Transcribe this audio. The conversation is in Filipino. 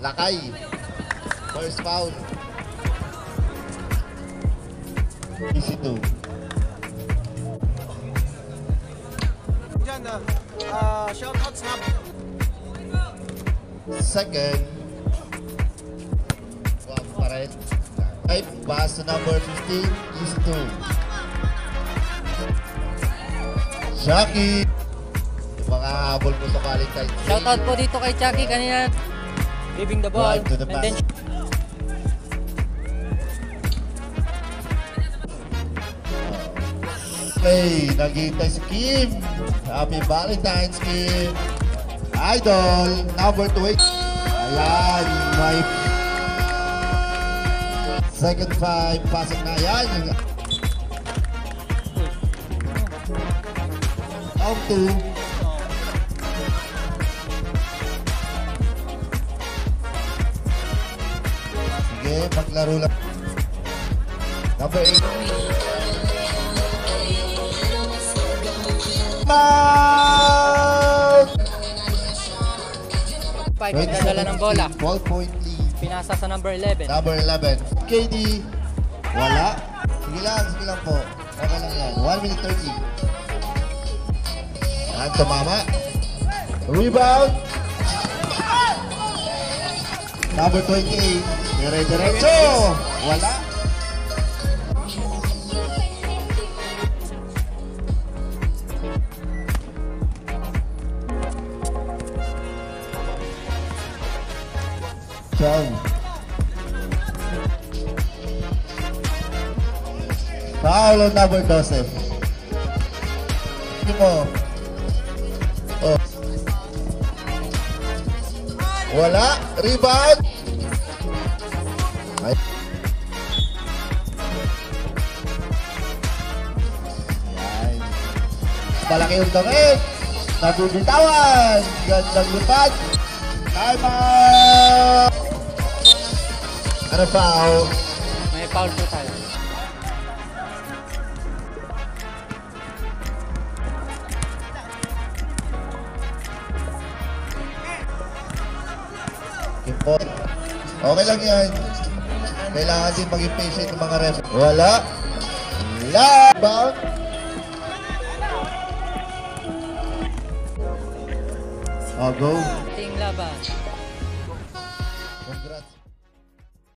Lakay. First foul. Easy two. Diyan na, ah, shoutouts nga. Second. Wow, pa rin. Right, pass number 15. Easy two. Shaki. Yung mga habol mo sa Valentine's Day. Shoutout po dito kay Chucky kanina. Giving the ball. Drive to the And then basket. Play, naghihintay si Kim. Happy Valentine's, Kim. Idol, number 2. Ayan, may second five, pasok na yan. Out two. Sige, maglaro lang. Number 8. Out! 5 nagdadala ng bola. 12 point lead. Pinasa sa number 11. Number 11. KD. Wala. Sige lang, sige lang po. Okay lang yan. 1 minute 30. Yan, tumama. Rebound. Number 28. Dire-diretso. Wala. Foul on number 12. Hindi mo. Oh. Wala. Rebound. Ay. Yan. Malaki yung damit. Nagubitawan. Gandang lipad. Time out. Ano foul? May foul po tayo. Okay lang yan. Kailangan din maging patient ng mga ref. Wala. Wala. Bound. Oh, go. Ting laban.